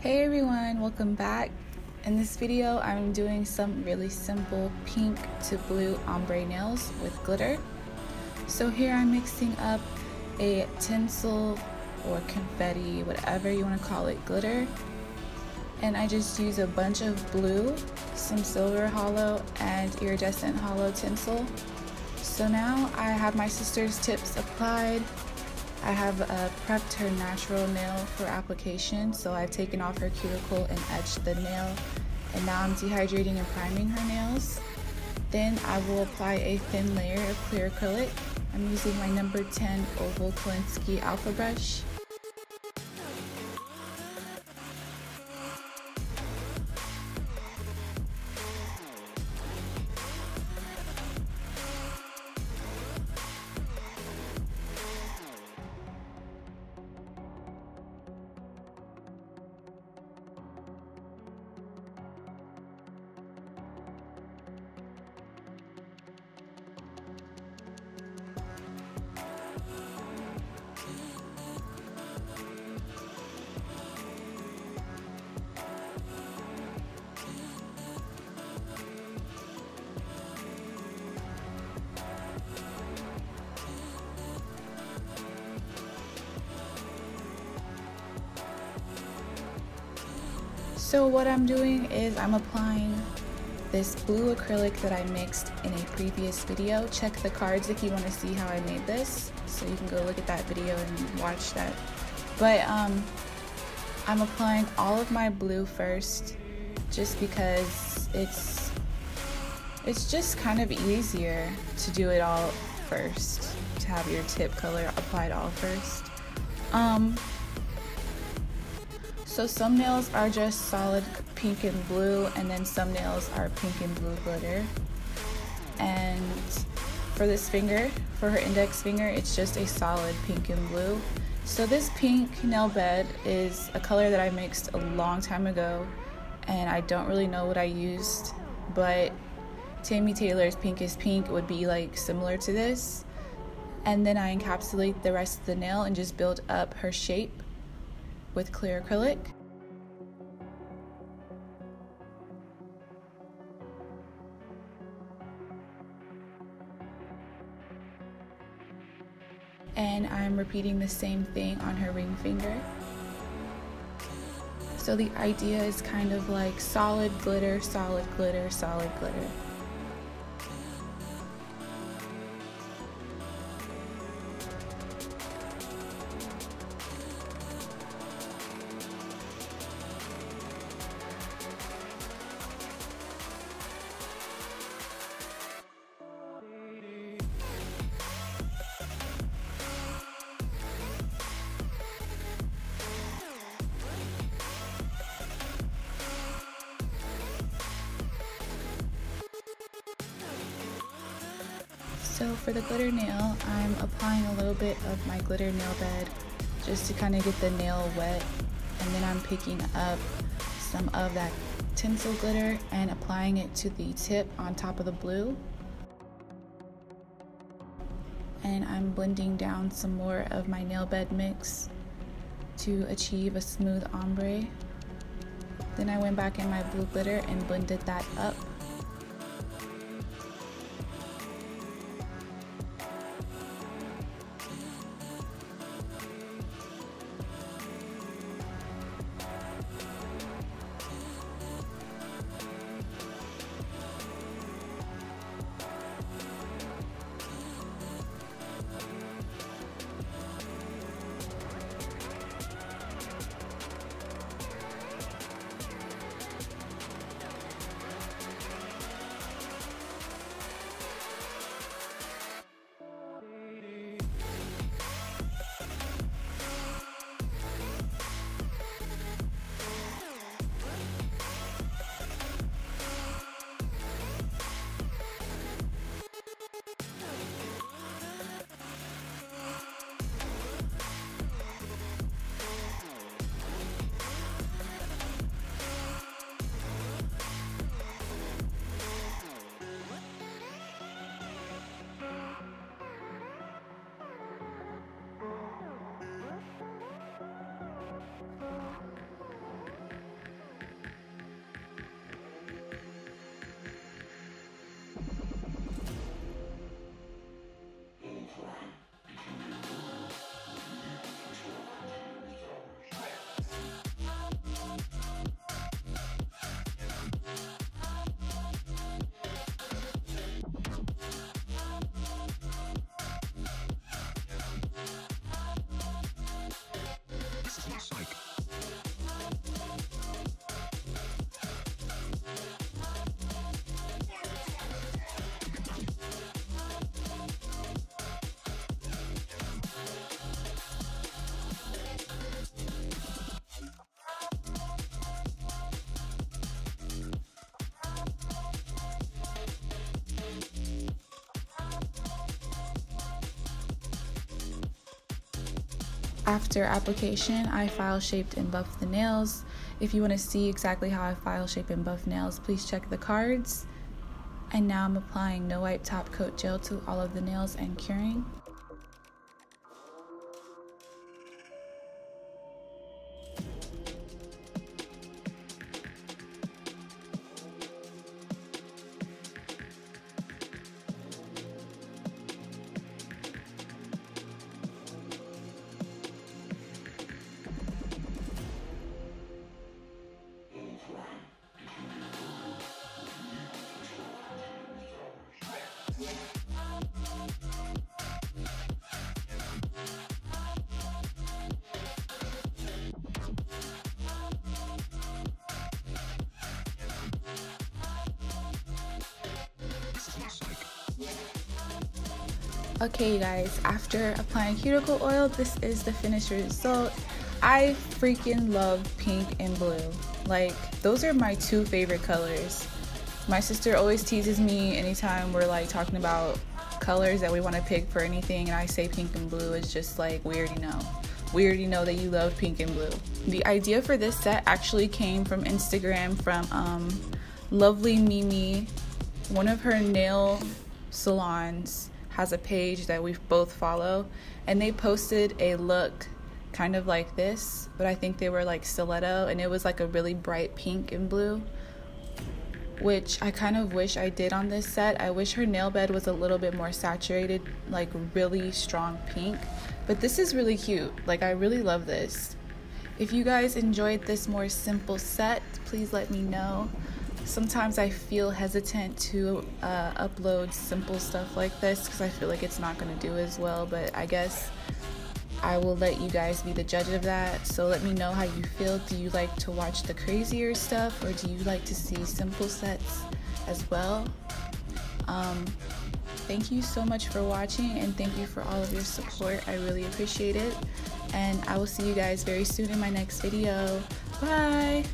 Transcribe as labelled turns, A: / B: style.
A: Hey everyone, welcome back. In this video, I'm doing some really simple pink to blue ombre nails with glitter. So here I'm mixing up a tinsel or confetti, whatever you want to call it, glitter. And I just use a bunch of blue, some silver holo, and iridescent holo tinsel. So now I have my sister's tips applied I have uh, prepped her natural nail for application, so I've taken off her cuticle and etched the nail, and now I'm dehydrating and priming her nails. Then I will apply a thin layer of clear acrylic. I'm using my number 10 oval Kolinsky alpha brush. So what I'm doing is I'm applying this blue acrylic that I mixed in a previous video. Check the cards if you want to see how I made this. So you can go look at that video and watch that. But um, I'm applying all of my blue first just because it's it's just kind of easier to do it all first to have your tip color applied all first um, so some nails are just solid pink and blue, and then some nails are pink and blue glitter. And for this finger, for her index finger, it's just a solid pink and blue. So this pink nail bed is a color that I mixed a long time ago, and I don't really know what I used, but Tammy Taylor's Pink is Pink would be like similar to this. And then I encapsulate the rest of the nail and just build up her shape with clear acrylic. And I'm repeating the same thing on her ring finger. So the idea is kind of like solid glitter, solid glitter, solid glitter. So for the glitter nail, I'm applying a little bit of my glitter nail bed just to kind of get the nail wet. And then I'm picking up some of that tinsel glitter and applying it to the tip on top of the blue. And I'm blending down some more of my nail bed mix to achieve a smooth ombre. Then I went back in my blue glitter and blended that up. After application, I file shaped and buffed the nails. If you want to see exactly how I file shape and buff nails, please check the cards. And now I'm applying no wipe top coat gel to all of the nails and curing. Okay, you guys, after applying cuticle oil, this is the finished result. I freaking love pink and blue. Like, those are my two favorite colors. My sister always teases me anytime we're like talking about colors that we want to pick for anything, and I say pink and blue. It's just like, we already know. We already know that you love pink and blue. The idea for this set actually came from Instagram from um, Lovely Mimi, one of her nail salons has a page that we both follow, and they posted a look kind of like this, but I think they were like stiletto, and it was like a really bright pink and blue, which I kind of wish I did on this set. I wish her nail bed was a little bit more saturated, like really strong pink, but this is really cute. Like, I really love this. If you guys enjoyed this more simple set, please let me know sometimes I feel hesitant to uh, upload simple stuff like this because I feel like it's not going to do as well, but I guess I will let you guys be the judge of that. So let me know how you feel. Do you like to watch the crazier stuff or do you like to see simple sets as well? Um, thank you so much for watching and thank you for all of your support. I really appreciate it. And I will see you guys very soon in my next video. Bye!